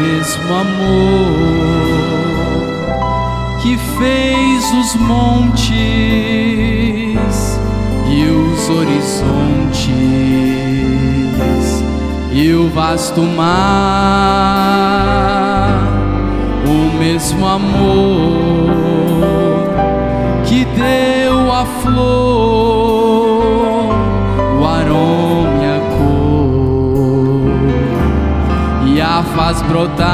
mesmo amor que fez os montes e os horizontes e o vasto mar, o mesmo amor que deu a flor, faz brotar,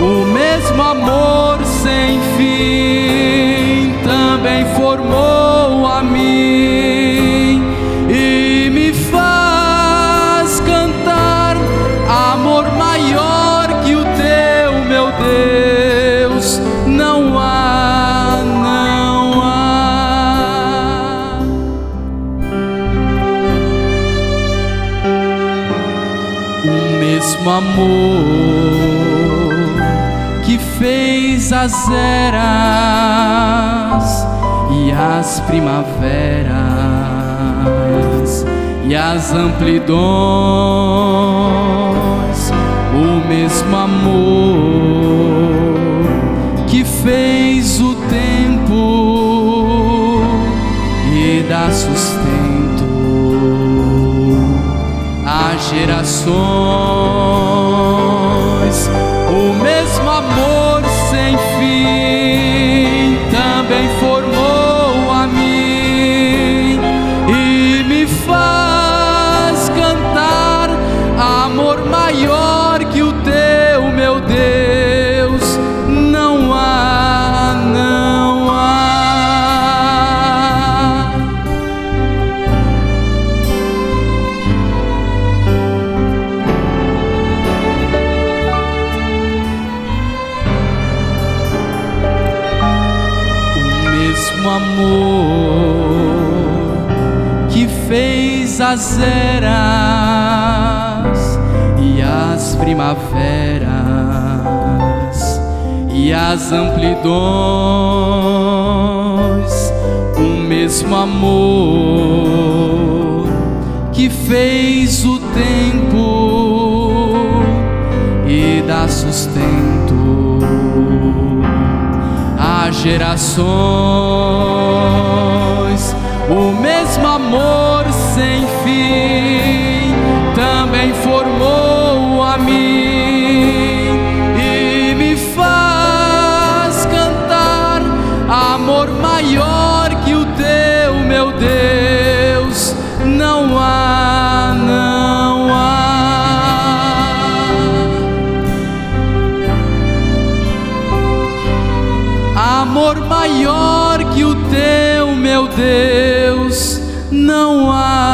o mesmo amor sem fim também formou a mim e me faz cantar amor maior que o teu, meu Deus. O mesmo amor que fez as eras e as primaveras e as amplidões, o mesmo amor gerações. Amor que fez as eras e as primaveras e as amplidões, o mesmo amor que fez o tempo e dá sustento gerações. O mesmo amor sem fim amor maior que o teu, meu Deus, não há,